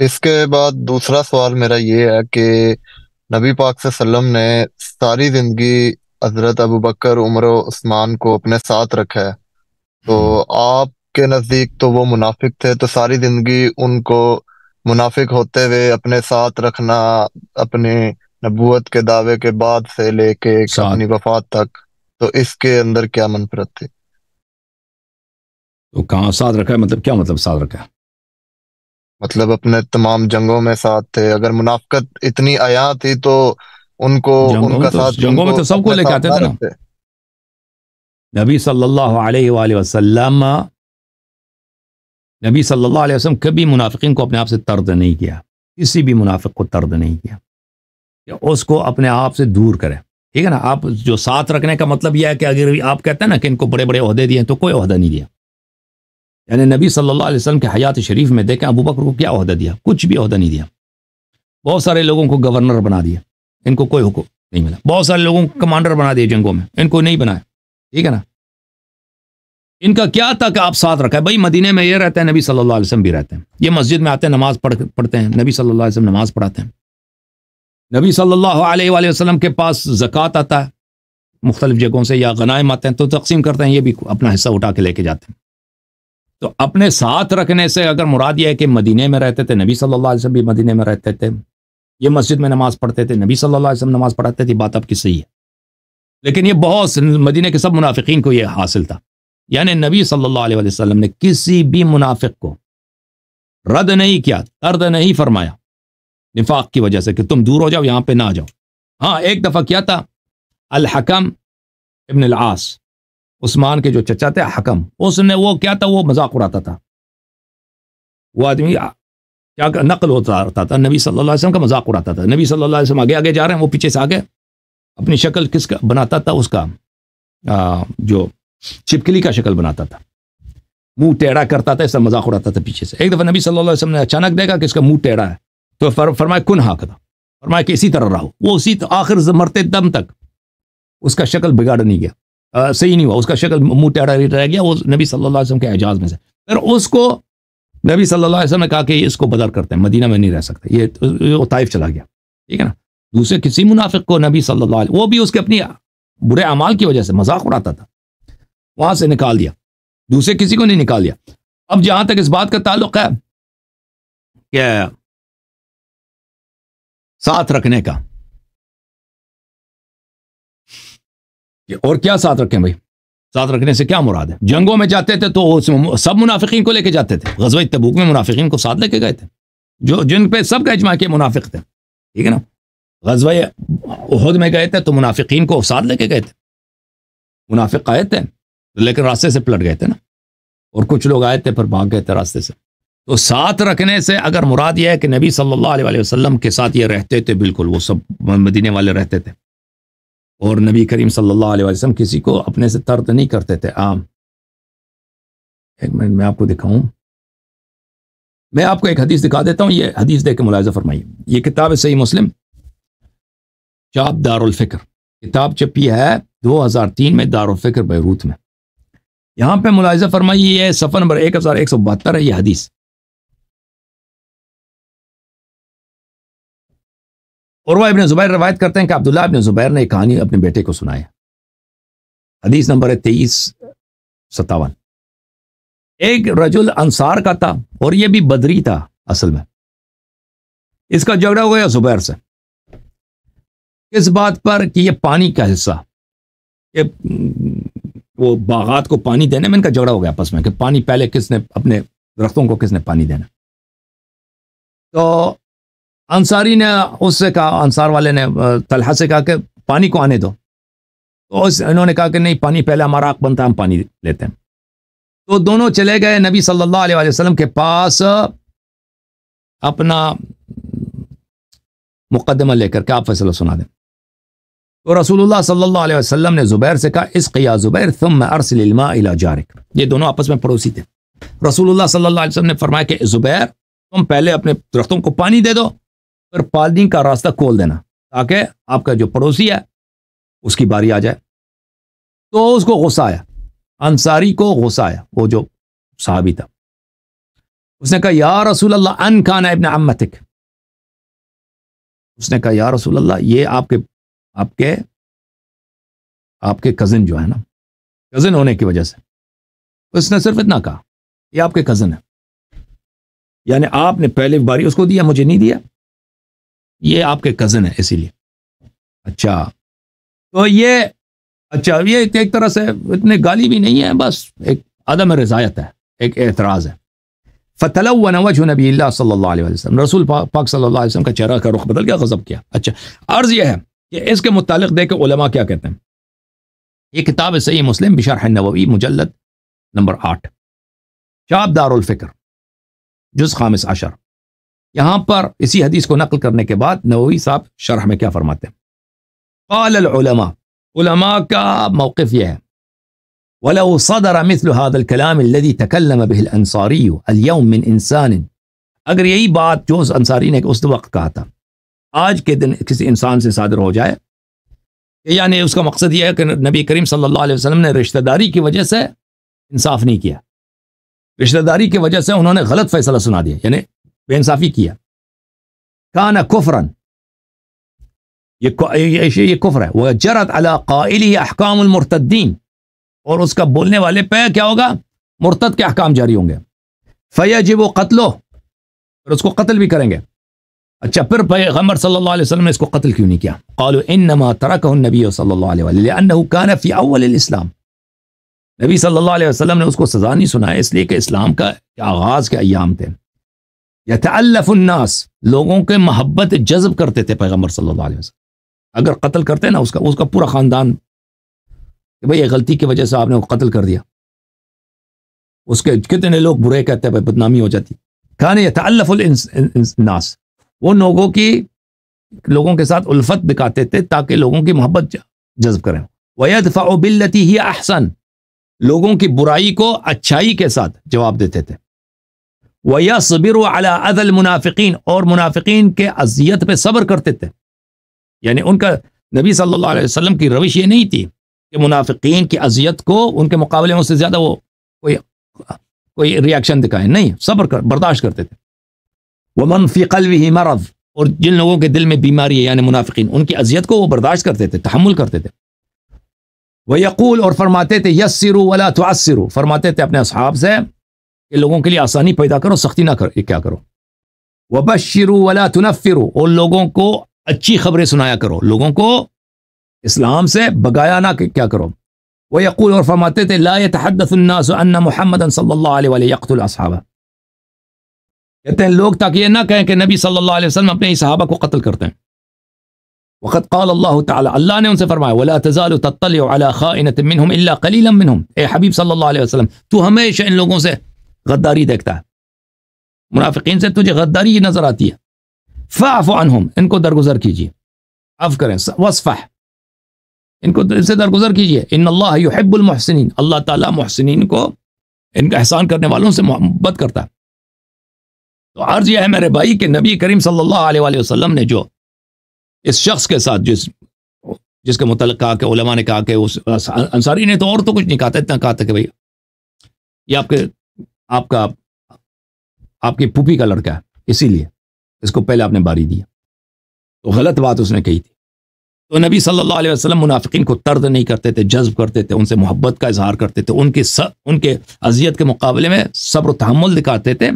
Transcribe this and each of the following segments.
इसके बाद दूसरा सवाल मेरा ये है कि नबी पाक सल्लम ने सारी ज़िंदगी हज़रत अबू बकर उमर उस्मान को अपने साथ रखा है। तो हम्म, आपके नज़दीक तो वो मुनाफिक थे तो सारी ज़िंदगी उनको मुनाफिक होते हुए अपने साथ रखना अपने नबूवत के दावे के बाद से लेके अपनी वफात तक तो इसके अंदर क्या मनफरत थी? तो कहाँ साथ रखा है? मतलब क्या मतलब साथ रखा है? मतलब अपने तमाम जंगों में साथ थे। अगर मुनाफिकत इतनी अया थी तो उनको उनका तो साथ जंगों में तो सबको लेके आते थे ना। नबी सल्लल्लाहु अलैहि वसल्लम नबी सल्लल्लाहु अलैहि वसल्लम कभी मुनाफिकीन को अपने आप से तर्द नहीं किया। किसी भी मुनाफिक को तर्द नहीं किया। कि उसको अपने आप से दूर करें। ठीक है ना? आप जो साथ रखने का मतलब यह है कि अगर आप कहते हैं ना कि इनको बड़े बड़े अहदे दिए तो कोई अहदा नहीं दिया। यानी नबी सल्लल्लाहु अलैहि वसल्लम के हयात शरीफ में देखें, अबू बकर को क्या अहदा दिया? कुछ भी अहदा नहीं दिया। बहुत सारे लोगों को गवर्नर बना दिया। इनको कोई हुक्म नहीं मिला। बहुत सारे लोगों को कमांडर बना दिए जंगों में। इनको नहीं बनाया। ठीक है ना? इनका क्या था कि आप साथ रखा? है भाई, मदीने में ये रहते हैं, नबी सल्लल्लाहु अलैहि वसल्लम भी रहते हैं। ये मस्जिद में आते हैं, नमाज़ पढ़, पढ़ते हैं। नबी सल्लल्लाहु अलैहि वसल्लम नमाज़ पढ़ाते हैं। नबी सल्लल्लाहु अलैहि वसल्लम के पास जक़ात आता है। मुख्तलिफ़ जगहों से या गनाइम आते हैं तो तकसीम करते हैं, ये भी अपना हिस्सा उठा के लेके जाते हैं। तो अपने साथ रखने से अगर मुराद यह है कि मदीने में रहते थे, नबी सल्लल्लाहु अलैहि वसल्लम भी मदीने में रहते थे। ये मस्जिद में नमाज़ पढ़ते थे, नबी सल्लल्लाहु अलैहि वसल्लम नमाज़ पढ़ाते थे बात आपकी सही है। लेकिन ये बहुत मदीने के सब मुनाफिकीन को यह हासिल था। यानी नबी सल्लल्लाहु अलैहि वसल्लम ने किसी भी मुनाफिक को रद्द नहीं किया, तर्द नहीं फरमाया, निफाक की वजह से कि तुम दूर हो जाओ, यहाँ पे ना जाओ। हाँ एक दफ़ा क्या था? अल हकम इब्न आस उस्मान के जो चचा थे हकम। उसने वो क्या था वो मज़ाक उड़ाता था। वो आदमी क्या कर- नकल होता रहता था। नबी सल्लल्लाहु अलैहि वसल्लम का मज़ाक उड़ाता था। नबी सल्लल्लाहु अलैहि वसल्लम आगे आगे जा रहे हैं वो पीछे से आगे अपनी शक्ल किसका बनाता था उसका आ, जो छिपकली का शक्ल बनाता था। मुँह टेढ़ा करता था इसका मज़ाक उड़ाता था पीछे से। एक दफ़ा नबी सल्लल्लाहु अलैहि वसल्लम ने अचानक देखा कि इसका मुँह टेढ़ा है। तो फर, फरमाया कुन हाँ कदा फरमाया कि इसी तरह रहो। वो उसी आखिर मरते दम तक उसका शक्ल बिगाड़ नहीं गया। सही नहीं हुआ। उसका शक्ल मुँह टेढ़ा रह गया, वो नबी सल्लल्लाहु अलैहि वसल्लम के एजाज में से। फिर उसको नबी सल्लल्लाहु अलैहि वसल्लम ने कहा कि इसको बदर करते हैं, मदीना में नहीं रह सकते। ये ताइफ चला गया। ठीक है ना? दूसरे किसी मुनाफिक को नबी सल्लल्लाहु अलैहि, वो भी उसके अपनी बुरे अमाल की वजह से मज़ाक उड़ाता था। वहाँ से निकाल दिया। दूसरे किसी को नहीं निकाल दिया। अब जहाँ तक इस बात का ताल्लुक है, कि साथ रखने का और क्या साथ रखें भाई? साथ रखने से क्या मुराद है? जंगों में जाते थे तो सब मुनाफिकीन को लेके जाते थे। गजवा तबूक में मुनाफिकीन को साथ लेके गए थे। जो, जिन पे सब का इजमा के मुनाफिक थे। ठीक है ना? गजवा उहद में गए थे तो मुनाफिकीन को साथ लेके गए थे। मुनाफिक आए थे, लेकिन रास्ते से पलट गए थे ना। और कुछ लोग आए थे पर भाग गए थे रास्ते से। तो साथ रखने से अगर मुराद यह है कि नबी सल्लल्लाहु अलैहि वसल्लम के साथ ये रहते थे, बिल्कुल वो सब मदीने वाले रहते थे। और नबी करीम सल्लल्लाहु अलैहि वसल्लम किसी को अपने से तर्द नहीं करते थे। आम। एक मिनट, मैं आपको दिखाऊँ। मैं आपको एक हदीस दिखा देता हूँ। ये हदीस देख के मुलायजा फरमाइए। ये किताब है सही मुस्लिम। चाप दारुल फ़िक्र। किताब छपी है 2003 में दारुल फ़िक्र बैरूत में। यहाँ पे मुलायजा फरमाइए, ये सफ़र नंबर एक हज़ार एक सौ बहत्तर है ये हदीस। उर्वा इब्न जुबैर रवायत करते हैं कि अब्दुल्ला इब्न जुबैर ने कहानी अपने बेटे को सुनाया हदीस नंबर है तेईस, सत्तावन। एक रजुल अंसार का था और यह भी बदरी था असल में। इसका झगड़ा हो गया जुबैर से। इस बात पर कि यह पानी का हिस्सा, ये, वो बागात को पानी देने में इनका झगड़ा हो गया आपस में कि पानी पहले किसने, अपने दरख्तों को किसने पानी देना। तो अंसारी ने उससे कहा, अंसार वाले ने तलहा से कहा कि पानी को आने दो। तो इन्होंने कहा कि नहीं, पानी पहले हमारा हक बनता, हम पानी लेते हैं। तो दोनों चले गए नबी सल्लल्लाहु अलैहि वसल्लम के पास, अपना मुकदमा लेकर के आप फैसला सुना दें। तो रसूलुल्लाह सल्लल्लाहु अलैहि वसल्लम ने जुबैर से कहा, इस या जुबैर तुम अरसिल मा इला जारिक। ये दोनों आपस में पड़ोसी थे। रसूलुल्लाह सल्लल्लाहु अलैहि वसल्लम ने फरमाया कि जुबैर, तुम पहले अपने दरख्तों को पानी दे दो फिर पानी का रास्ता खोल देना, ताकि आपका जो पड़ोसी है, उसकी बारी आ जाए। तो उसको गुस्सा आया, अंसारी को गुस्सा आया, वो जो साहबी था। उसने कहा, या रसूल अल्लाह अन खान इब्न अम्मतिक। उसने कहा, या रसूल अल्लाह ये आपके आपके आपके कजिन जो है ना कजिन होने की वजह से। उसने सिर्फ़ इतना कहा, ये आपके कजिन है। यानी आपने पहले बारी उसको दिया, मुझे नहीं दिया। ये आपके कज़न है, इसीलिए। अच्छा। तो ये अच्छा ये एक तरह से इतने गाली भी नहीं है, बस एक अदम रजायत है, एक एतराज़ है। फ़तलवन वजह नबी वसल्लम, रसूल पाक सल्लल्लाहु अलैहि का चेहरा का रुख बदल गया गज़ब किया? अच्छा अर्ज़ यह है कि इसके मुतालिक देख, उलमा क्या कहते हैं। ये किताब है सही मुस्लिम बिशर नबवी, मुजल्लद नंबर आठ। शाब दारुलफ़िक्र जुज़ खामिस अशर। यहाँ पर इसी हदीस को नकल करने के बाद नबवी साहब शरह में क्या फरमाते हैं? क़ालमा का मौक़ यह है। वलो सदर मिसल हादल कलाम लदी तकल्लम बिल अंसारी अलयौम मिन इंसान अगर यही बात जो उस अंसारी ने उस वक्त कहा था, आज के दिन किसी इंसान से सादर हो जाए, यानी उसका मकसद यह है कि नबी करीम सल्लल्लाहु अलैहि वसल्लम ने रिश्तेदारी की वजह से इंसाफ नहीं किया। रिश्तेदारी की वजह से उन्होंने गलत फैसला सुना दिया, यानी बेइंसाफी किया काना कुफरन ये ये, कुफर है वह जरत अला काइली अहकाम और उसका बोलने वाले पे क्या होगा मुर्तद के अहकाम जारी होंगे फैज वो कत्लो और उसको कत्ल भी करेंगे अच्छा फिर पैगंबर सल्लल्लाहु अलैहि वसल्लम ने इसको कत्ल क्यों नहीं किया कालू इन्नमा तरक नबी वसल्लम फ़ी अव्वल इस्लाम नबी सल्लल्लाहु अलैहि वसल्लम ने उसको सजा नहीं सुनाया इसलिए कि इस्लाम का आगाज़ के अयाम थे यतअल्लफुन्नास लोगों के मोहब्बत जज्ब करते थे पैगंबर वसल्लम अगर कत्ल करते ना उसका उसका पूरा ख़ानदान कि भाई ये गलती की वजह से आपने कत्ल कर दिया उसके कितने लोग बुरे कहते हैं भाई बदनामी हो जाती खाने नास वो लोगों की लोगों के साथ उल्फत दिखाते थे ताकि लोगों की मोहब्बत जज्ब करें वयद फ़ाबिल्लती ही अहसन लोगों की बुराई को अच्छाई के साथ जवाब देते थे वया सबिर अदल मुनाफिकीन और मुनाफिकीन के अजियत पे सब्र करते थे यानी उनका नबी सल्लल्लाहु अलैहि वसल्लम की रविश ये नहीं थी कि मुनाफिकीन की अजियत को उनके मुकाबले में उससे ज़्यादा वो कोई कोई रिएक्शन दिखाए नहीं सब्र कर बर्दाश्त करते थे वह मनफी ही मरद और जिन लोगों के दिल में बीमारी है यानी मुनाफिकीन उनकी अजियत को वो बर्दाश्त करते थे तहमुल करते थे वह यकूल और फरमाते थे यसिरू वला तुअसिरू फरमाते थे अपने असहाब से कि लोगों के लिए आसानी पैदा करो, सख्ती ना करो। ये क्या करो? वह बशिरू वला तुनफिरू और लोगों को अच्छी खबरें सुनाया करो। लोगों को इस्लाम से बगाया ना क्या करो? वह यकूल और फरमाते थे, ला तहदसन्ना मोहम्मद सल्लल्लाहु कहते हैं, लोग ताकि ये ना कहें कि नबी सल्लल्लाहु अलैहि वसल्लम अपने सहाबा को कत्ल करते हैं। वक़्त क़ाल अल्लाह ताला, अल्लाह ने उनसे फरमाया, वला तज़ालु हबीब सल्लल्लाहु अलैहि वसल्लम, तू हमेशा इन लोगों से गद्दारी देखता है मुनाफिकीन से तुझे गद्दारी ही नज़र आती है फ़ाफ़ इनको दरगुजर कीजिए अफ करें वसफ़ह इनको इनसे दरगुजर कीजिए इन अल्लाह युहिब्बुल मुहसिनीन अल्लाह ताला मुहसिनीन को इनका एहसान करने वालों से मोहब्बत करता है तो अर्ज़ यह है मेरे भाई कि नबी करीम सल्लल्लाहु अलैहि वसल्लम ने जो इस शख्स के साथ जिस जिसके मुतल कहा कि ने कहा कि उस अंसारी ने तो और तो कुछ नहीं कहा था इतना कहा था कि भाई ये आपके आपका आपकी पुपी का लड़का है इसीलिए इसको पहले आपने बारी दिया। तो गलत बात उसने कही थी। तो नबी सल्लल्लाहु अलैहि वसल्लम मुनाफिकीन को तर्द नहीं करते थे जज्ब करते थे उनसे मोहब्बत का इजहार करते थे उनके स, उनके अजियत के मुकाबले में सब्र तहमुल दिखाते थे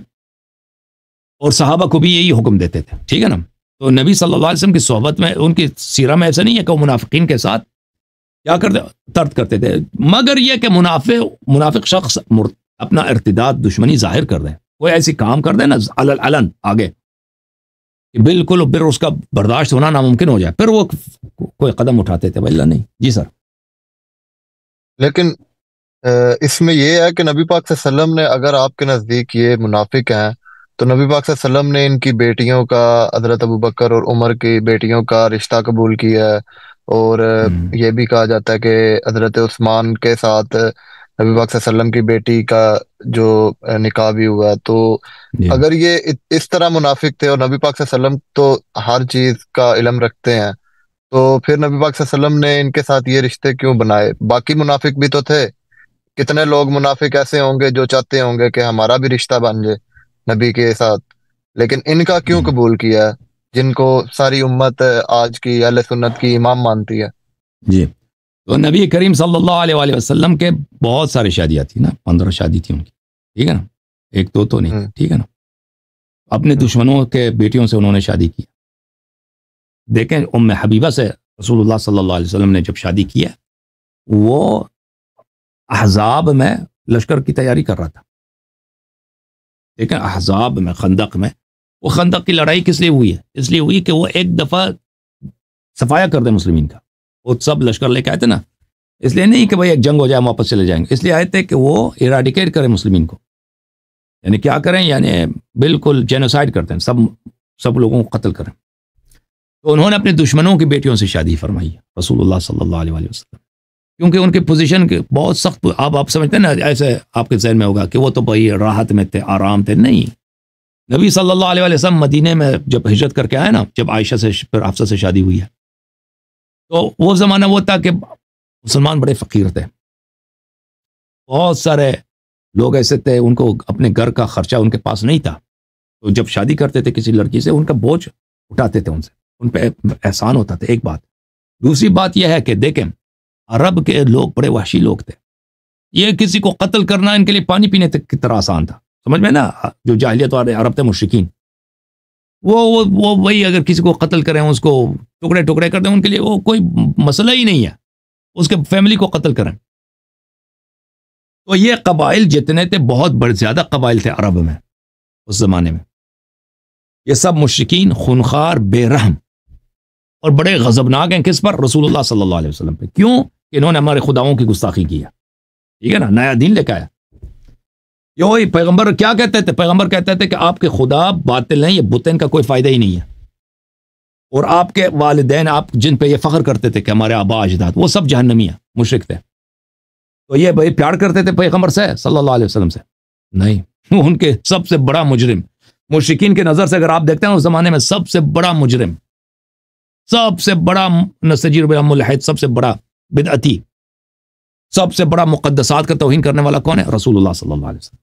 और सहाबा को भी यही हुक्म देते थे। ठीक है ना? तो नबी सल्लल्लाहु अलैहि वसल्लम की सोहबत में उनकी सीरा में ऐसा नहीं है कि वो मुनाफिकीन के साथ क्या करते तर्द करते थे। मगर यह कि मुनाफे मुनाफिक शख्स अपना इर्तदाद दुश्मनी ज़ाहिर कर दें। कोई ऐसी काम कर दे ना अल अलन आगे। कि बिल्कुल फिर उसका बर्दाश्त होना नामुमकिन हो जाए। फिर वो कोई कदम उठाते थे वल्ला नहीं। जी सर। लेकिन इसमें यह है कि नबी पाक सल्लम ने अगर आपके नज़दीक ये मुनाफिक हैं तो नबी पाक सल्लम ने इनकी बेटियों का हज़रत अबू बकर और उमर की बेटियों का रिश्ता कबूल किया है। और हम्म। ये भी कहा जाता है कि हज़रत उस्मान के साथ नबी पाक सल्लम की बेटी का जो निकाह भी हुआ तो अगर ये इस तरह मुनाफिक थे और नबी पाक सल्लम तो हर चीज़ का इलम रखते हैं तो फिर नबी पाक सल्लम ने इनके साथ ये रिश्ते क्यों बनाए? बाकी मुनाफिक भी तो थे। कितने लोग मुनाफिक ऐसे होंगे जो चाहते होंगे कि हमारा भी रिश्ता बन जाए नबी के साथ? लेकिन इनका क्यों हम्म। कबूल किया? जिनको सारी उम्मत आज की अहले सुन्नत की इमाम मानती है। जी। तो नबी करीम सल्लल्लाहु अलैहि वसल्लम के बहुत सारी शादियाँ थी ना पंद्रह शादी थी उनकी ठीक है ना? एक दो तो नहीं हम्म। ठीक है ना? अपने। दुश्मनों के बेटियों से उन्होंने शादी की। देखें उम्म हबीबा से रसूलुल्लाह सल्लल्लाहु अलैहि वसल्लम ने जब शादी की है वो अहजाब में लश्कर की तैयारी कर रहा था। देखें अहजाब में खंदक में वो खंदक की लड़ाई किस लिए हुई है? इसलिए हुई कि वो एक दफ़ा सफाया कर दे मुस्लिमीन का। वो सब लश्कर लेके आए थे ना। इसलिए नहीं कि भाई एक जंग हो जाए वापस चले जाएँगे। इसलिए आए थे कि वो इराडिकेट करें मुस्लिमीन को। यानी क्या करें? यानी बिल्कुल जेनोसाइड करते हैं सब सब लोगों को कत्ल करें। तो उन्होंने अपने दुश्मनों की बेटियों से शादी फरमाई, रसूलुल्लाह सल्लल्लाहु अलैहि क्योंकि उनकी पोजीशन के बहुत सख्त, आप आप समझते हैं ना, ऐसे आपके जहन में होगा कि वो तो भाई राहत में थे, आराम थे। नहीं। नबी सल्लल्लाहु अलैहि वसल्लम मदीने में जब हिजरत करके आए ना, जब आयशा से, फिर हफ्सा से शादी हुई है। तो वो ज़माना वो था कि मुसलमान बड़े फ़कीर थे। बहुत सारे लोग ऐसे थे, उनको अपने घर का खर्चा उनके पास नहीं था। तो जब शादी करते थे किसी लड़की से, उनका बोझ उठाते थे उनसे, उन पर एहसान होता था, एक बात। दूसरी बात यह है कि देखें, अरब के लोग, बड़े वहशी लोग थे। ये किसी को कत्ल करना, इनके लिए पानी पीने तक की तरह आसान था। समझ में ना? जो जाहिलियत वाले अरब थे मुश्किन वो वो वो वही अगर किसी को कत्ल करें, उसको टुकड़े टुकड़े कर दें, उनके लिए वो कोई मसला ही नहीं है। उसके फैमिली को कत्ल करें। तो ये कबाइल जितने थे, बहुत बड़े, ज़्यादा कबाइल थे अरब में, उस ज़माने में। ये सब मुश्किन खूनखार, बेरहम और बड़े गजबनाक हैं किस पर? रसूलुल्लाह सल्लल्लाहु अलैहि वसल्लम पे। क्यों? इन्होंने हमारे खुदाओं की गुस्ताखी किया ठीक है ना? नया दिन लेकर आया। ये पैगंबर क्या कहते थे? पैगंबर कहते थे कि आपके खुदा बातिल हैं, ये बुतन का कोई फ़ायदा ही नहीं है। और आपके वालदेन, आप जिन पे ये फ़ख्र करते थे कि हमारे आबा अजदाद, वो सब जहन्नमी है, मुशरक थे। तो ये भाई प्यार करते थे पैगंबर से, सल्लल्लाहु अलैहि वसल्लम से? नहीं उनके सबसे बड़ा मुजरिम। मुश्किन के नज़र से अगर आप देखते हैं, उस ज़माने में सबसे बड़ा मुजरिम, सबसे बड़ा नसजीर सबसे बड़ा बिदअती, सबसे बड़ा मुकदसात का तोहिन करने वाला कौन है? रसूलुल्लाह सल्लल्लाहु अलैहि वसल्लम।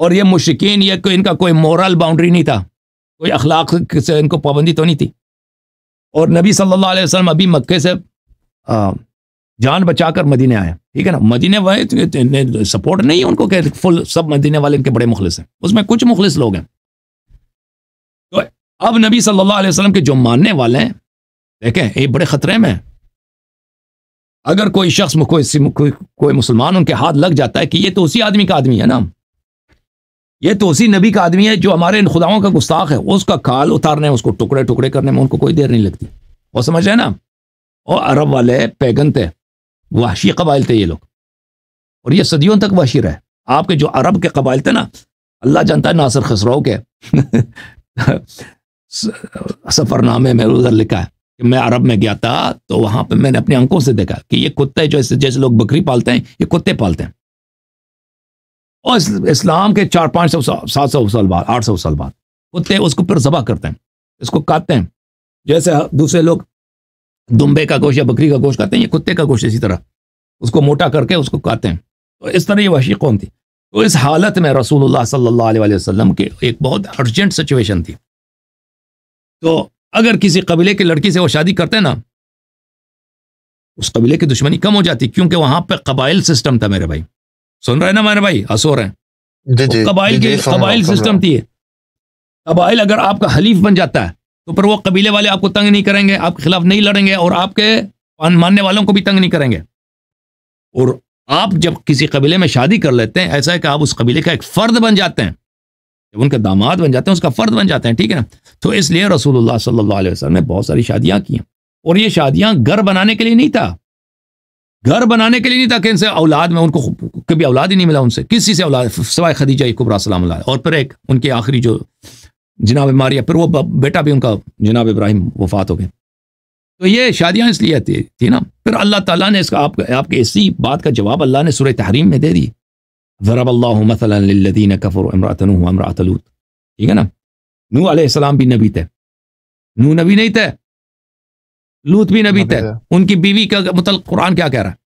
और ये मुश्किन ये कोई इनका कोई मोरल बाउंड्री नहीं था। कोई अखलाक से इनको पाबंदी तो नहीं थी। और नबी सल्लल्लाहु अलैहि वसल्लम अभी मक्के से जान बचाकर मदीने आए। ठीक है ना? मदीने वाले सपोर्ट नहीं उनको कि फुल सब मदीने वाले इनके बड़े मुखलिस हैं। उसमें कुछ मुखलिस लोग हैं। तो अब नबी सल्लल्लाहु अलैहि वसल्लम के जो मानने वाले हैं देखें ये बड़े खतरे में अगर कोई शख्स कोई, कोई मुसलमान उनके हाथ लग जाता है कि ये तो उसी आदमी का आदमी है ना? ये तो उसी नबी का आदमी है जो हमारे इन खुदाओं का गुस्ताख है। उसका खाल उतारने, उसको टुकड़े टुकड़े करने में उनको कोई देर नहीं लगती। वो समझ रहे ना? और अरब वाले पैगन थे वहशी कबाइल थे ये लोग। और ये सदियों तक वहशी रहे। आपके जो अरब के कबाइल थे ना, अल्लाह जानता है नासिर खसरो के। सफरनामे में उधर लिखा है कि मैं अरब में गया था तो वहाँ पर मैंने अपनी आँखों से देखा कि ये कुत्ते जो जैसे लोग बकरी पालते हैं, ये कुत्ते पालते हैं। और इस्लाम के चार, पाँच सौ सात सौ साल बाद, आठ सौ साल बाद, कुत्ते उसको फिर जबा करते हैं, इसको काटते हैं। जैसे दूसरे लोग दुम्बे का गोश्त या बकरी का गोश्त खाते हैं, ये कुत्ते का गोश्त इसी तरह, उसको मोटा करके उसको काटते हैं। तो इस तरह ये वशी कौन थी? तो इस हालत में रसूलुल्लाह सल्लल्लाहु अलैहि वसल्लम के एक बहुत अर्जेंट सिचुएशन थी। तो अगर किसी कबीले की लड़की से वो शादी करते ना, उस कबीले की दुश्मनी कम हो जाती, क्योंकि वहाँ पर कबाइल सिस्टम था मेरे भाई। सुन रहे ना मेरे भाई? हंसो रहे कबाइल की कबाइल सिस्टम थी कबाइल अगर आपका हलीफ बन जाता है तो फिर वो कबीले वाले आपको तंग नहीं करेंगे आपके खिलाफ नहीं लड़ेंगे और आपके मानने वालों को भी तंग नहीं करेंगे। और आप जब किसी कबीले में शादी कर लेते हैं ऐसा है कि आप उस कबीले का एक फर्द बन जाते हैं। जब उनके दामाद बन जाते हैं उसका फर्द बन जाते हैं ठीक है ना? तो इसलिए रसूलुल्लाह सल्लल्लाहु अलैहि वसल्लम ने बहुत सारी शादियाँ की और ये शादियाँ घर बनाने के लिए नहीं था। घर बनाने के लिए नहीं था कि इनसे औलाद में उनको कभी औलाद ही नहीं मिला उनसे। किसी से औलाद सवाए खदीजा कुबरा सलाम और फिर एक उनके आखिरी जो जनाब मारिया फिर वो बेटा भी उनका जनाब इब्राहिम वफात हो गए। तो ये शादियाँ इसलिए थी, थी ना। फिर अल्लाह ताला ने इसका आप, आपके इसी बात का जवाब अल्लाह ने सूरह तहरीम में दे दी। ज़रबल्लादीन कफ़र इमरात अमरात लूत। ठीक है ना? नू अलैहिस्सलाम भी नबी थे। नू नबी नहीं थे। लूत भी नबी थे उनकी बीवी का मतलब कुरान क्या कह रहा है?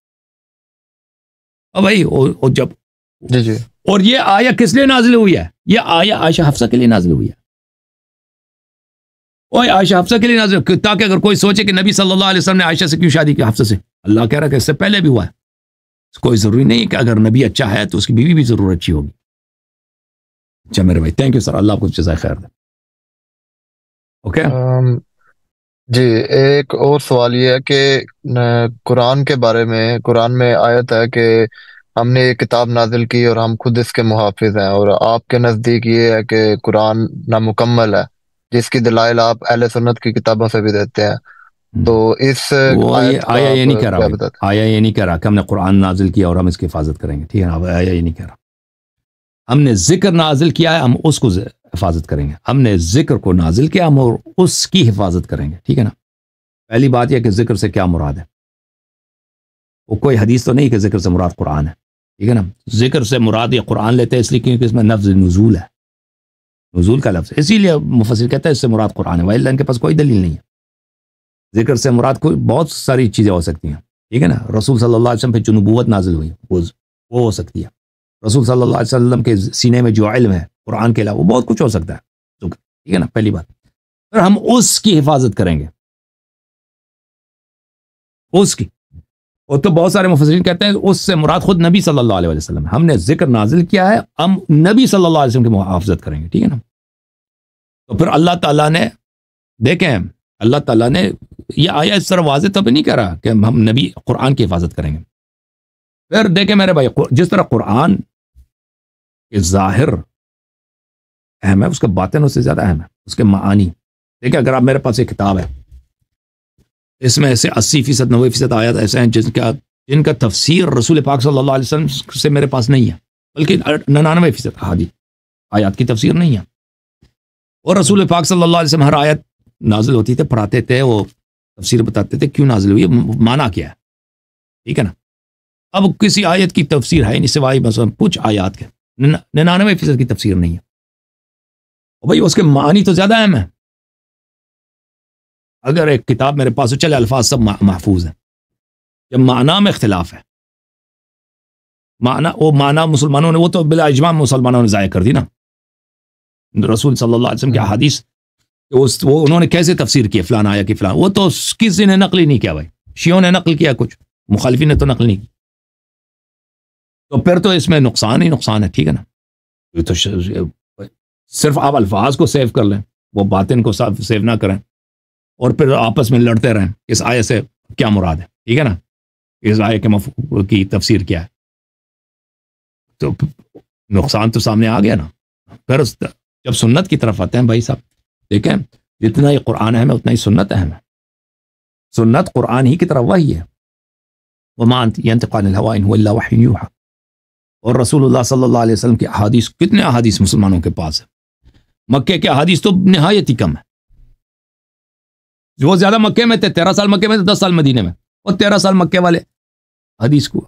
अब भाई ओ जब जी जी। और ये आया किस लिए नाजिल हुई है? ये आया आयशा हफ्सा के लिए नाजिल हुई है। और आयशा हफ्सा के लिए नाजिल ताकि अगर कोई सोचे कि नबी सल्लल्लाहु अलैहि वसल्लम ने आयशा से क्यों शादी की हफ्सा से? अल्लाह कह रहा है कि इससे पहले भी हुआ है। कोई ज़रूरी नहीं कि अगर नबी अच्छा है तो उसकी बीवी भी ज़रूर अच्छी होगी। अच्छा मेरे भाई थैंक यू सर अल्लाह आपको जजाय खैर ओके जी एक और सवाल ये है कि न, कुरान के बारे में कुरान में आयत है कि हमने ये किताब नाजिल की और हम खुद इसके मुहाफिज हैं और आपके नज़दीक ये है कि कुरान नामुकम्मल है जिसकी दलाइल आप अहल सुन्नत की किताबों से भी देते हैं। तो इस आया ये नहीं कह रहा आया ये नहीं कह रहा कि हमने कुरान नाजिल किया और हम इसकी हिफाजत करेंगे। ठीक है ना आया ये नहीं कह रहा। हमने ज़िक्र नाजिल किया है हम उसको हिफाजत करेंगे। हमने ज़िक्र को नाजिल किया, हम और उसकी हिफाजत करेंगे। ठीक है ना? पहली बात यह कि ज़िक्र से क्या मुराद है? वो कोई हदीस तो नहीं कि ज़िक्र से मुराद कुरान है। ठीक है ना? ज़िक्र से मुराद ये कुरान लेते हैं इसलिए क्योंकि इसमें लफ्ज नजूल है। नजूल का लफ्ज। इसीलिए मुफसर कहता है इससे मुराद कुरान है वाइल्ड इनके पास कोई दलील नहीं है। ज़िक्र से मुराद कोई बहुत सारी चीज़ें हो सकती हैं। ठीक है ना? रसूल सल्लल्लाहु अलैहि वसल्लम पे जो नबूवत नाजिल हुई, वो वो हो सकती है। रसूल सल्लल्लाहु अलैहि वसल्लम के सीने में जो इल्म है कुरान के अलावा बहुत कुछ हो सकता है। तो ठीक है ना, पहली बात। फिर हम उसकी हिफाजत करेंगे। उसकी। और तो बहुत सारे मुफसरीन कहते हैं, उससे मुराद खुद नबी सल्लल्लाहु अलैहि वसल्लम। हमने ज़िक्र नाजिल किया है, हम नबी सल्लल्लाहु अलैहि वसल्लम की मुहाफजत करेंगे, ठीक है ना? तो फिर अल्लाह ताला ने, देखें, अल्लाह ताला ने ये आया इस तरह वाजे तो भी नहीं कह रहा कि हम नबी, कुरान की हिफाजत करेंगे। फिर देखें मेरे भाई, जिस तरह कुरान के ज़ाहिर अहम है, उसका बातिन उससे ज़्यादा अहम है, उसके मानी। देखिए, अगर आप मेरे पास एक किताब है, इसमें ऐसे अस्सी फ़ीसद नबे फ़ीसद आयत ऐसे हैं जिनका जिनका तफसीर रसूल पाक सल्लल्लाहु अलैहि वसल्लम से मेरे पास नहीं है, बल्कि निन्यानवे फ़ीसद हादी आयात की तफसीर नहीं है। और रसूल पाक सल्लल्लाहु अलैहि वसल्लम हर आयत नाजिल होती थे, पढ़ाते थे, वो तफसीर बताते थे, क्यों नाजिल हुई माना क्या है। ठीक है ना? अब किसी आयत की तफसीर है नहीं, सिवाय बस कुछ आयत के निन्या- निन्यानवे फ़ीसद की तफसीर नहीं है। और भाई उसके मानी तो ज़्यादा अहम है। अगर एक किताब मेरे पास हो चले अल्फाज सब महफूज है। जब माना में इख्तिलाफ है। माना वो माना मुसलमानों ने वो तो बिला इजमा मुसलमानों ने ज़ाय कर दी ना। रसूल सल्लल्लाहु अलैहि वसल्लम की हदीस उस वो उन्होंने कैसे तफसीर की फलाना आया कि फलाना वो तो किसी ने नकल ही नहीं किया भाई। शियों ने नकल किया कुछ मुखालिफी ने तो नकल नहीं की। तो फिर तो इसमें नुकसान ही नुकसान है ठीक है ना? ये तो सिर्फ़ आप अल्फाज को सेव कर लें, वो बातें को सेव ना करें, और फिर आपस में लड़ते रहें, इस आय से क्या मुराद है? ठीक है ना? इस आय के मफ, की तफसीर क्या है? तो नुकसान तो सामने आ गया ना। फिर जब सुन्नत की तरफ़ आते हैं भाई साहब, देखें, जितना ये कुरान अहम है, उतना ही सुन्नत अहम है। सुन्नत कुरान ही की तरफ़ वही है। वमान और रसूलुल्लाह सल्लल्लाहु अलैहि वसल्लम की अहादीस, कितने अहादीस मुसलमानों के पास है? मक्के के अहादीस तो नहायत ही कम है। वो ज़्यादा मक्के में थे, तेरह साल मक्के में थे, दस साल मदीने में। और तेरह साल मक्के वाले हदीस को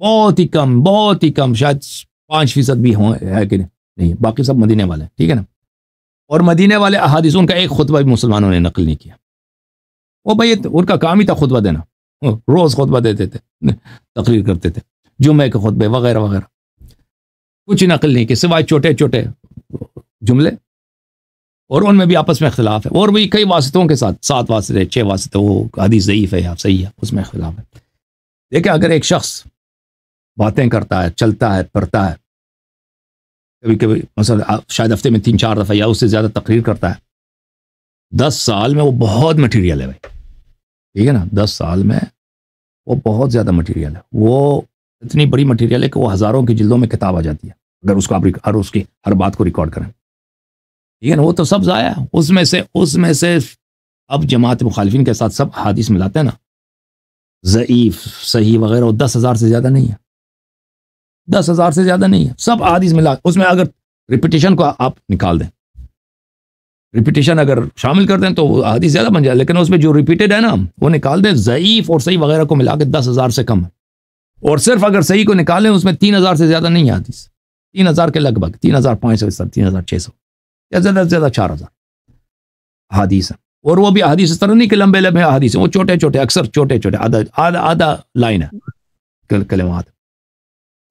बहुत ही कम, बहुत ही कम, शायद पाँच फ़ीसद भी हों, है कि नहीं? नहीं, बाकी सब मदीने वाले ठीक है ना? और मदीने वाले अहादीस उनका एक खुतबा भी मुसलमानों ने नकल नहीं किया। वो भाई उनका काम ही था खुतबा देना। रोज खुतबा देते थे, तकरीर करते थे जुमे के खुतबे, वगैरह वगैरह। कुछ नकल नहीं की सिवाय छोटे छोटे जुमले। और उनमें भी आपस में इख्तिलाफ है। और भी कई वास्तों के साथ, सात वास्ते छः वास्ते वो हदीस ज़यीफ है या सही है, उसमें इख्तिलाफ है। देखिए, अगर एक शख्स बातें करता है, चलता है, पढ़ता है कभी कभी मसल शायद हफ़्ते में तीन, चार दफ़ा या उससे ज़्यादा तकरीर करता है, दस साल में वो बहुत मटेरियल है भाई। ठीक है ना? दस साल में वो बहुत ज़्यादा मटेरियल है। वो इतनी बड़ी मटेरियल है कि वो हज़ारों की जिल्दों में किताब आ जाती है, अगर उसको आप हर उसकी हर बात को रिकॉर्ड करें। ठीक है ना? वो तो सब ज़ाया। उसमें से उसमें से अब जमात मुखालिफिन के साथ सब हादिस मिलाते हैं ना। ज़ईफ, सही वगैरह दस हज़ार से ज़्यादा नहीं है। दस हज़ार से ज़्यादा नहीं है। सब हादिस मिला, उसमें अगर रिपीटेशन को आप निकाल दें। रिपीटेशन अगर शामिल कर दें तो हादिस ज़्यादा बन जाए। लेकिन उसमें जो रिपीटेड है ना, वो निकाल दें। ज़ईफ और सही वगैरह को मिला के दस हज़ार से कम है। और सिर्फ़ अगर सही को निकालें, उसमें तीन हज़ार से ज़्यादा नहीं है हदीस तीन हज़ार के लगभग, तीन हज़ार पाँच सौ तीन हज़ार छः सौ। या ज़्यादा से ज़्यादा चार हज़ार। हादीस है। और वो भी हदीस इस तरह नहीं कि लंबे लंबे हदीस हैं, वो छोटे छोटे अक्सर छोटे छोटे आधा आधा आधा लाइन है, कल, कलमात।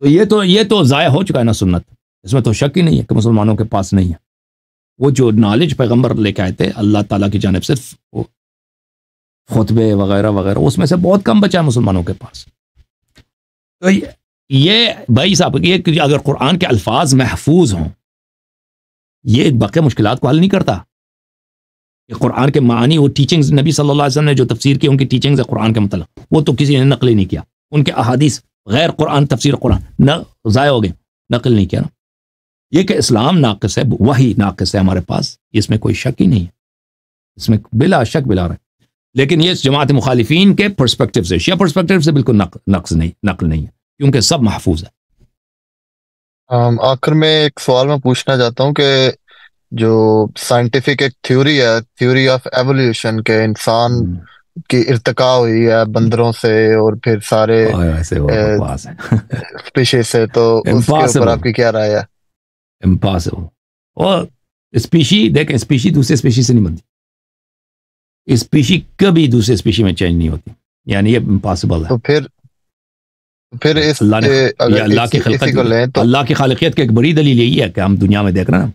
तो ये तो ये तो ज़ाया हो चुका है ना सुन्नत। इसमें तो शक ही नहीं है कि मुसलमानों के पास नहीं है। वो जो नॉलेज पैगंबर लेके आए थे, अल्लाह ताला की जानब से खुतबे वगैरह वगैरह, उसमें से बहुत कम बचा है मुसलमानों के पास। तो ये भाई साहब, ये अगर कुरान के अल्फाज महफूज हों ये बाकी मुश्किल को हल नहीं करता। कुरान के मानी वो टीचिंग्स नबी सल्लल्लाहु अलैहि वसल्लम ने जो तफसीर की उनकी टीचिंग्स है कुरान के मतलब। वो तो किसी ने नकल ही नहीं किया। उनके अहादीस गैर कुरान तफसीर कुरान न ज़ाय हो गए नकल नहीं किया ना। ये कि इस्लाम नाकस है वही नाकस है हमारे पास इसमें कोई शक ही नहीं है। इसमें बिला शक बिला रहे। लेकिन ये जमात मुखालिफिन के परस्पेक्टिव से शिया परस्पेक्टिव से बिल्कुल नक, नक्स नहीं नकल नहीं है क्योंकि सब महफूज है। आखिर में एक सवाल मैं पूछना चाहता हूँ कि जो साइंटिफिक एक थ्योरी है थ्योरी ऑफ़ एवोल्यूशन के इंसान हम्म। की इर्तका हुई है बंदरों से और फिर सारे स्पीशीज से तो उसके ऊपर आपकी क्या राय है? इम्पॉसिबल और स्पीशी देख स्पीशी दूसरे स्पीशी से नहीं बनती। स्पीशी कभी दूसरे स्पीशी में चेंज नहीं होती। यानी ये इम्पॉसिबल है। तो फिर फिर इस अल्लाह ने अल्लाह की खलकत तो अल्लाह की खालिकियत की एक बड़ी दलील यही है कि हम दुनिया में देख रहे हैं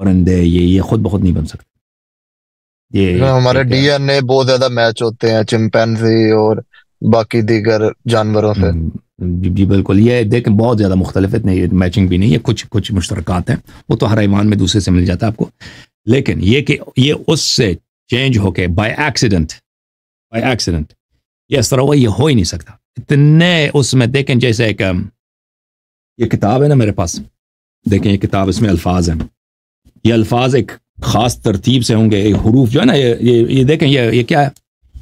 परिंदे ये ये खुद बहुत नहीं बन सकते। ये हमारे डीएनए बहुत ज़्यादा मैच होते हैं चिंपैंजी और बाकी दीगर जानवरों से। हम्म, जी बिल्कुल। ये देखें बहुत ज़्यादा मुख्तलिफ़ है मैचिंग भी नहीं है कुछ कुछ मुश्तरकात हैं। वो तो हर ईमान में दूसरे से मिल जाता है आपको। लेकिन ये कि ये उससे चेंज होके बाय एक्सीडेंट बाय एक्सीडेंट ये इस तरह हुआ ये हो ही नहीं सकता। इतने उसमें देखें जैसे एक ये किताब है ना मेरे पास। देखें ये किताब, इसमें अल्फाज हैं। ये अल्फाज एक ख़ास तरतीब से होंगे, एक हरूफ जो है ना, ये ये ये देखें, ये ये क्या है?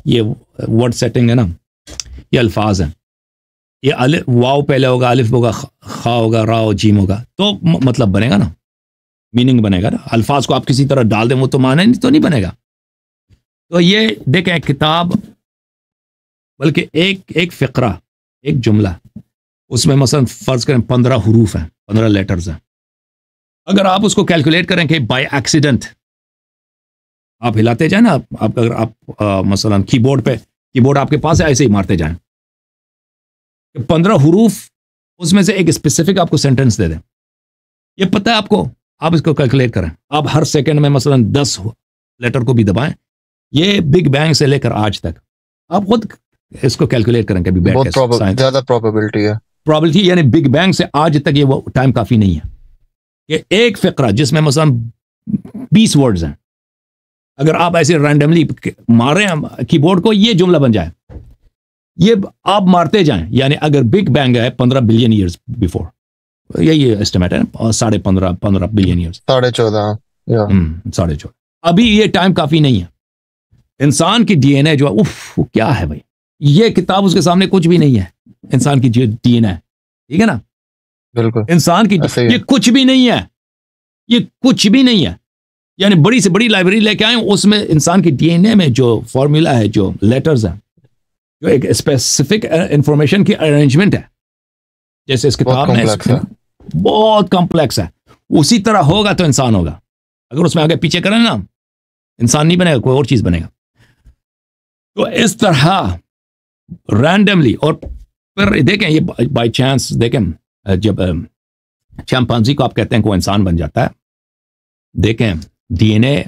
ये वर्ड सेटिंग है ना, ये अल्फाज हैं। ये अलिफ वाव पहले होगा, अलिफ होगा, खा होगा, रा और जीम होगा तो मतलब बनेगा ना मीनिंग बनेगा ना। अल्फाज को आप किसी तरह डाल दें, वो तो माने नहीं तो नहीं बनेगा। तो ये देखें, किताब बल्कि एक एक फ़िक्रा, एक जुमला, उसमें मसलन फ़र्ज़ करें पंद्रह हरूफ हैं, पंद्रह लेटर्स हैं। अगर आप उसको कैलकुलेट करें कि बाय एक्सीडेंट आप हिलाते जाए ना, आप अगर आप मसलन कीबोर्ड पे कीबोर्ड आपके पास है, ऐसे ही मारते जाएँ। पंद्रह हरूफ, उसमें से एक स्पेसिफिक आपको सेंटेंस दे दें। ये पता है आपको, आप इसको कैलकुलेट करें। आप हर सेकंड में मसलन दस लेटर को भी दबाएँ। ये बिग बैंग से लेकर आज तक। आप खुद इसको कैलकुलेट करें कभी बहुत ज़्यादा प्रोबेबिलिटी है। प्रोबेबिलिटी यानी बिग बैंग से आज तक ये वो टाइम काफ़ी नहीं है। ये एक फिक्रा जिसमें मसलन बीस वर्ड्स हैं। अगर आप ऐसे रैंडमली मारे कीबोर्ड को ये जुमला बन जाए। ये आप मारते जाएँ यानी अगर बिग बैंग है पंद्रह बिलियन ईयर्स बिफोर यही एस्टिमेट है साढ़े पंद्रह पंद्रह बिलियन ईयर्स साढ़े चौदह हम्म, साढ़े चौदह। अभी ये टाइम काफ़ी नहीं है। इंसान की डीएनए जो है उफ क्या है भाई? ये किताब उसके सामने कुछ भी नहीं है। इंसान की डीएनए ठीक है ना? बिल्कुल। इंसान की ये कुछ भी नहीं है। ये कुछ भी नहीं है। यानी बड़ी से बड़ी लाइब्रेरी लेके आए उसमें इंसान की डीएनए में जो फॉर्मूला है जो लेटर्स हैं जो एक स्पेसिफिक इंफॉर्मेशन की अरेंजमेंट है जैसे इस किताब में बहुत कॉम्प्लेक्स है। उसी तरह होगा तो इंसान होगा। अगर उसमें आगे पीछे करें ना इंसान नहीं बनेगा कोई और चीज़ बनेगा। तो इस तरह रैंडमली और फिर देखें ये बाय चांस देखें जब चैंपांजी को आप कहते हैं को इंसान बन जाता है देखें डीएनए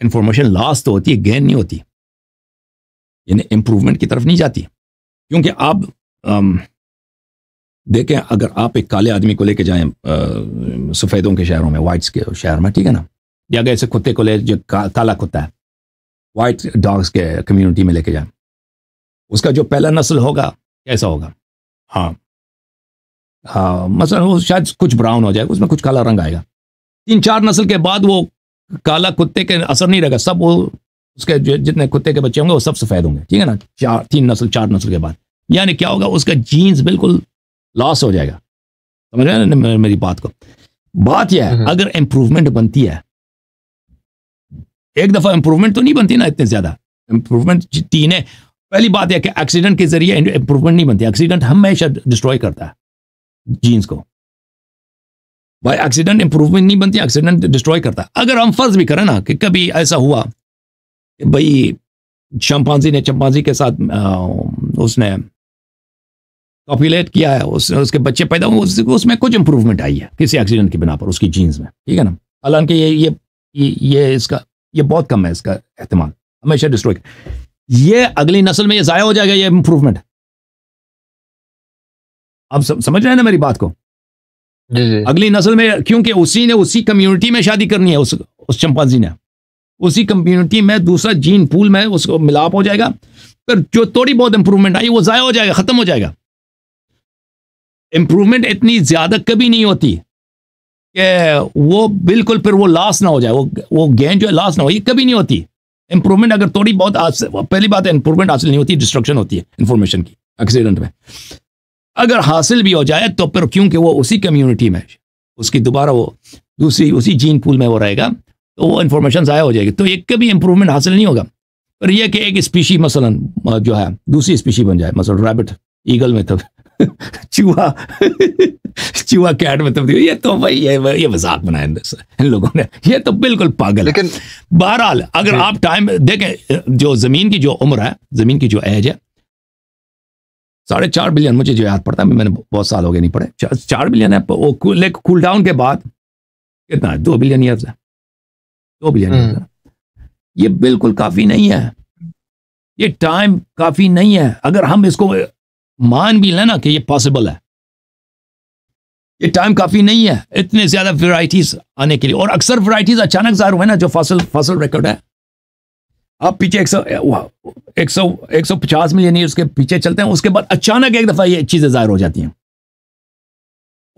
इंफॉर्मेशन लॉस तो होती है गेन नहीं होती यानी इंप्रूवमेंट की तरफ़ नहीं जाती क्योंकि आप आम, देखें अगर आप एक काले आदमी को लेके जाएँ सफ़ेदों के शहरों में वाइट्स के शहर में ठीक है ना या अगर ऐसे कुत्ते को ले जो का, काला कुत्ता है वाइट डॉग्स के कम्युनिटी में लेके जाएँ उसका जो पहला नस्ल होगा कैसा होगा? हाँ। हाँ मसलन वो शायद कुछ ब्राउन हो जाएगा उसमें कुछ काला रंग आएगा। तीन चार नस्ल के बाद वो काला कुत्ते के असर नहीं रहेगा सब वो उसके जितने कुत्ते के बच्चे होंगे वो सब सफ़ेद होंगे ठीक है ना? चार तीन नस्ल चार नस्ल के बाद। यानी क्या होगा उसका जीन्स बिल्कुल लॉस हो जाएगा। समझ रहे हैं मेरी बात को? बात यह है हम्म। अगर इंप्रूवमेंट बनती है एक दफ़ा इंप्रूवमेंट तो नहीं बनती ना इतने ज़्यादा। इंप्रूवमेंट तीन है पहली बात यह कि एक्सीडेंट के ज़रिए इंप्रूवमेंट नहीं बनती। एक्सीडेंट हमेशा डिस्ट्रॉय करता है जीन्स को। बाय एक्सीडेंट इंप्रूवमेंट नहीं बनती एक्सीडेंट डिस्ट्रॉय करता है। अगर हम फ़र्ज़ भी करें ना कि कभी ऐसा हुआ भाई चंपांजी ने चंपांजी के साथ उसने कॉपुलेट किया है उस, उसके बच्चे पैदा हुए उस, उसमें कुछ इंप्रूवमेंट आई है किसी एक्सीडेंट के बिना पर उसकी जीन्स में। ठीक है ना? हालाँकि ये ये, ये इसका ये बहुत कम है इसका एहतमाल। हमेशा डिस्ट्रॉय ये अगली नस्ल में ये ज़ाया हो जाएगा ये इंप्रूवमेंट आप समझ रहे हैं ना मेरी बात को? जी जी। अगली नस्ल में क्योंकि उसी ने उसी कम्युनिटी में शादी करनी है उस उस चंपाजी ने। उसी कम्युनिटी में दूसरा जीन पूल में उसको मिलाप हो जाएगा। फिर जो थोड़ी बहुत इंप्रूवमेंट आई वो ज़ाया हो जाएगा ख़त्म हो जाएगा। इंप्रूवमेंट इतनी ज़्यादा कभी नहीं होती कि वो बिल्कुल फिर वो लॉस ना हो जाए वो वो गेंद जो है लॉस ना हो ये कभी नहीं होती। इंप्रूवमेंट अगर थोड़ी बहुत पहली बात है इंप्रूवमेंट हासिल नहीं होती डिस्ट्रक्शन होती है इंफॉर्मेशन की एक्सीडेंट में। अगर हासिल भी हो जाए तो फिर क्योंकि वो उसी कम्युनिटी में, उसकी दोबारा वो, दूसरी, उसी जीन पूल में वो रहेगा तो वो इन्फॉर्मेशन ज़ाया हो जाएगी। तो एक कभी इंप्रूवमेंट हासिल नहीं होगा। पर यह कि एक स्पीशी मसलन, जो है, दूसरी स्पीशी बन जाए, मसलन रैबिट ईगल में तो चूहा। चूहा कैट में तब्दील ये तो भाई ये ये मज़ाक बनाया इन लोगों ने। ये तो बिल्कुल पागल लेकिन बहरहाल अगर आप टाइम देखें जो ज़मीन की जो उम्र है ज़मीन की जो एज है साढ़े चार बिलियन मुझे जो याद पड़ता है मैंने बहुत साल हो गए नहीं पड़े चार चार बिलियन है वो कूल डाउन के बाद कितना है? दो बिलियन ईयर्स है। दो बिलियन ईयर्स है। ये बिल्कुल काफ़ी नहीं है। ये टाइम काफ़ी नहीं है। अगर हम इसको मान भी लेना कि ये पॉसिबल है। ये टाइम काफ़ी नहीं है, इतने ज़्यादा वेराइटीज आने के लिए। और अक्सर वेराइटीज अचानक ज़ाहिर हुए ना, जो फ़सल फ़सल रिकॉर्ड है। आप पीछे एक सौ एक सौ एक सौ पचास मिलियन ईयर्स के पीछे चलते हैं, उसके बाद अचानक एक दफ़ा ये चीज़ें ज़ाहिर हो जाती हैं।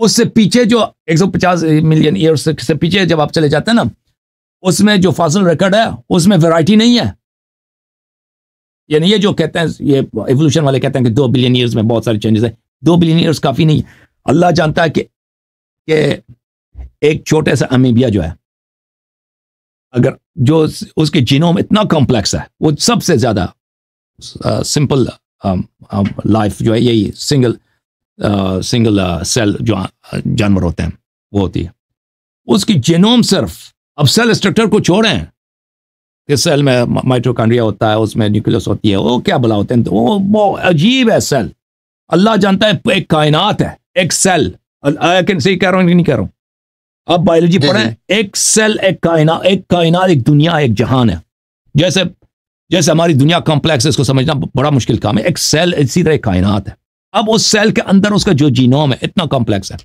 उससे पीछे जो 150 मिलियन ईयर्स से पीछे जब आप चले जाते हैं ना, उसमें जो फ़सल रिकॉर्ड है, उसमें वैरायटी नहीं है। यानी ये जो कहते हैं ये एवोल्यूशन वाले कहते हैं कि दो बिलियन ईयर्स में बहुत सारे चेंजेस है। दो बिलियन ईयर्स काफ़ी नहीं अल्लाह जानता है कि, कि एक छोटे सा अमीबिया जो है अगर जो उसके जीनोम इतना कॉम्प्लेक्स है वो सबसे ज़्यादा सिंपल लाइफ जो है यही सिंगल सिंगल सेल जो जानवर होते हैं वो होती है। उसकी जीनोम सिर्फ़ अब सेल स्ट्रक्चर को छोड़ें सेल में माइट्रोकांड्रिया होता है उसमें न्यूक्लियस होती है वो क्या बुला होते हैं? तो वो बहुत अजीब है सेल अल्लाह जानता है एक कायनात है एक सेल सही कह रहा हूँ नहीं कह रहा हूँ? अब बायोलॉजी पढ़े एक सेल एक कायनात एक कायनात एक दुनिया एक जहान है। जैसे जैसे हमारी दुनिया कॉम्प्लेक्स है इसको समझना बड़ा मुश्किल काम है। एक सेल इसी तरह कायनात है। अब उस सेल के अंदर उसका जो जीनोम है इतना कॉम्प्लेक्स है।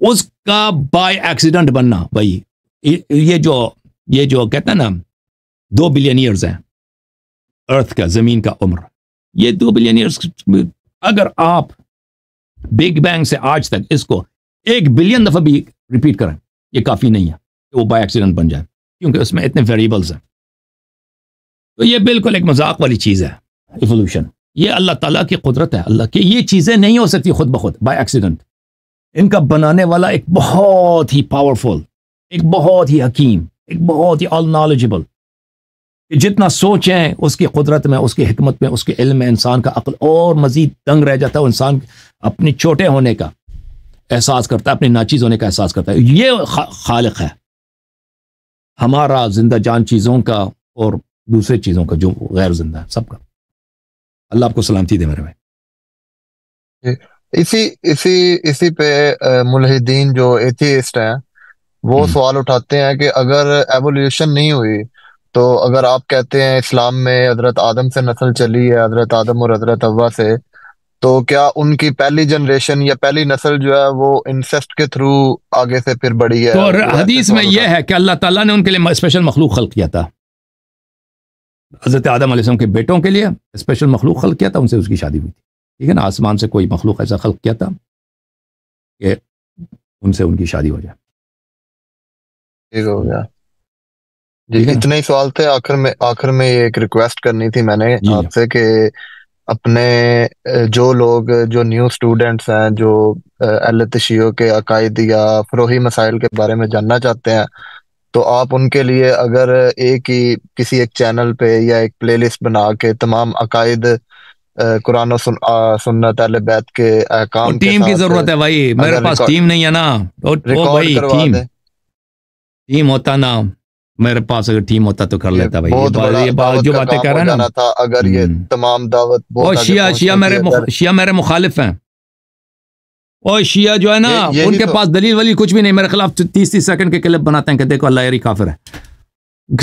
उसका बाय एक्सीडेंट बनना भाई ये जो ये जो कहते हैं ना दो बिलियन ईयर्स है। अर्थ का, ज़मीन का उम्र। ये दो बिलियन ईयर्स अगर आप बिग बैंग से आज तक इसको एक बिलियन दफ़ा भी रिपीट करें, ये काफ़ी नहीं है कि वो बाय एक्सीडेंट बन जाए, क्योंकि उसमें इतने वेरिएबल्स हैं। तो ये बिल्कुल एक मज़ाक वाली चीज़ है इवोल्यूशन ये अल्लाह ताला की कुदरत है, अल्लाह की। ये चीज़ें नहीं हो सकती खुद ब खुद बाय एक्सीडेंट इनका बनाने वाला एक बहुत ही पावरफुल एक बहुत ही हकीम, एक बहुत ही ऑल नॉलेजेबल कि जितना सोचें उसकी कुदरत में उसकी हमत में उसके इल्म में इंसान का अक्ल और मजीद तंग रह जाता है इंसान अपनी छोटे होने का एहसास करता है अपनी नाचीज होने का एहसास करता है। ये खालिक है। हमारा ज़िंदा जान चीज़ों का और दूसरे चीज़ों का जो गैर ज़िंदा है सबका। अल्लाह आपको सलामती दे मेरे भाई। इसी इसी इसी पे मुलहिदीन जो एथिस्ट हैं वो हम्म। सवाल उठाते हैं कि अगर एवोल्यूशन नहीं हुई तो अगर आप कहते हैं इस्लाम में हज़रत आदम से नस्ल चली है हज़रत आदम और हज़रत अव्वा से तो क्या उनकी पहली जनरेशन या पहली नस्ल जो है वो इंसेस्ट के थ्रू आगे से फिर बढ़ी है? तो हदीस में यह है। कि अल्लाह ताला ने उनके लिए स्पेशल मखलूक खल किया था। हज़रत आदम के बेटों के लिए स्पेशल मखलूक खल किया था उनसे उसकी शादी हुई थी। ठीक है ना? आसमान से कोई मखलूक ऐसा खल किया था कि उनसे उनकी शादी हो जाए। ठीक हो गया। इतने ही सवाल थे आखिर में आखिर में ये एक रिक्वेस्ट करनी थी मैंने आपसे कि अपने जो लोग जो न्यू स्टूडेंट्स हैं जो अहल तशियों के अकायद या फरोही मसाइल के बारे में जानना चाहते हैं तो आप उनके लिए अगर एक ही किसी एक चैनल पे या एक प्लेलिस्ट बना के तमाम अकायद कुरान सुन, सुन्नत अहल बैत के अहकाम टीम की ज़रूरत है भाई। मेरे पास टीम नहीं है ना। ओ, ओ भाई टीम टीम होता ना। मेरे पास अगर टीम होता तो कर लेता भाई। बहुत ये, ये बात जो बातें कर रहे हैं ना। था अगर ये हम्म। तमाम दावत और शिया शिया मेरे शिया मेरे मुखालिफ हैं। और शिया जो है ना ये- यही उनके तो- पास दलील वलील कुछ भी नहीं। मेरे खिलाफ तीस तीस सेकंड के क्लिप बनाते हैं कि देखो अल्लाह यारी काफिर है।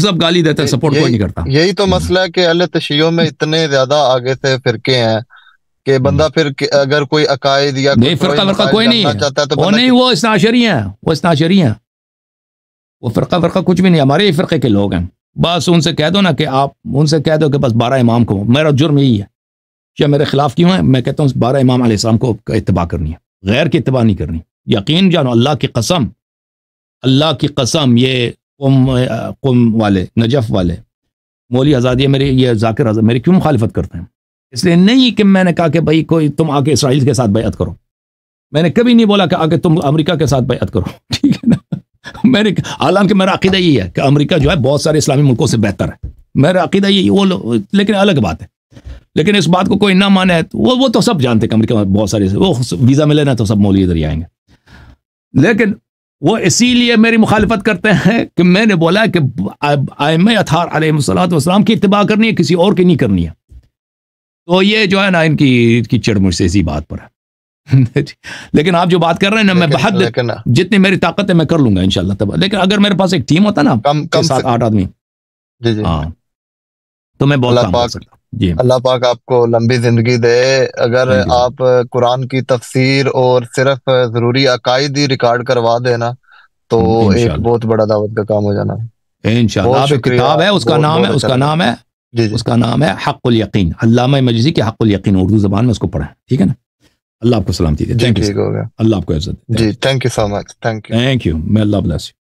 सब गाली देते हैं सपोर्ट कोई नहीं करता। यही तो हम्म। मसला है कि अहले तशियों में इतने ज़्यादा आगे से फिरके हैं कि बंदा फिर कि- अगर कोई अकायद या नहीं, फिरका- फिरका कोई नहीं। चाहता है तो वो नहीं वो इस्नाशरी हैं वो इस्नाशरी हैं। वो फ़िरका फ़िरका कुछ भी नहीं, हमारे ही फ़िरके के लोग हैं। बस उनसे कह दो ना कि आप उनसे कह दो कि बस बारह इमाम को, मेरा जुर्म यही है। क्या मेरे खिलाफ क्यों है? मैं कहता हूँ बारह इमाम अलैहिस्सलाम को इतबा करनी है, गैर की इतबा नहीं करनी। यकीन जानो, अल्लाह की कसम, अल्लाह की कसम, ये कुम कुम वाले, नजफ वाले, मौली आज़ादी मेरे, ये जाकिर आज़ाद, मेरी क्यों मुखालफत करते हैं? इसलिए नहीं कि मैंने कहा कि भाई कोई, तुम आके इसराइल के साथ बैत करो। मैंने कभी नहीं बोला कि आगे तुम अमेरिका के साथ बैत करो। ठीक है? मैंने हालाँकि मेरा अकीदा यही है कि अमेरिका जो है बहुत सारे इस्लामी मुल्कों से बेहतर है। मेरा अकीदा यही, वो लेकिन अलग बात है। लेकिन इस बात को कोई ना माने तो वो वो तो सब जानते हैं अमेरिका बहुत सारे, वो वीज़ा मिले ना तो सब मौली इधर ही आएँगे। लेकिन वो इसीलिए मेरी मुखालफत करते हैं कि मैंने बोला कि आयम अथार अलैहिस्सलाम की इतबा करनी है, किसी और की नहीं करनी है। तो ये जो है ना, इनकी इनकी चिड़ मुझसे इसी बात पर है। लेकिन आप जो बात कर रहे हैं ना मैं बहुत जितनी मेरी ताकत है मैं कर लूँगा इनशाला तब लेकिन अगर मेरे पास एक टीम होता ना कम कम सात आठ आदमी। जी जी। हाँ। तो मैं बहुत अल्लाह काम कर पाक- सकता जी। अल्लाह पाक आपको लंबी ज़िंदगी दे। अगर आप कुरान की तफसीर और सिर्फ़ ज़रूरी अकायद ही रिकॉर्ड करवा देना तो हम्म, एक बहुत बड़ा दावत का काम हो जाना। इंशाल्लाह। किताब है उसका नाम है उसका अच्छा नाम है जी जी। उसका नाम है हक़ुल यकीन। अल्लामा मजजी के हक़ुल यकीन उर्दू जबान में उसको पढ़ें ठीक है ना? अल्लाह आपको सलामती दे जी थैंक यू ठीक हो गया अल्लाह आपको इज़्ज़त दे जी thank you so much thank you thank you मैं अल्लाह ब्लेस यू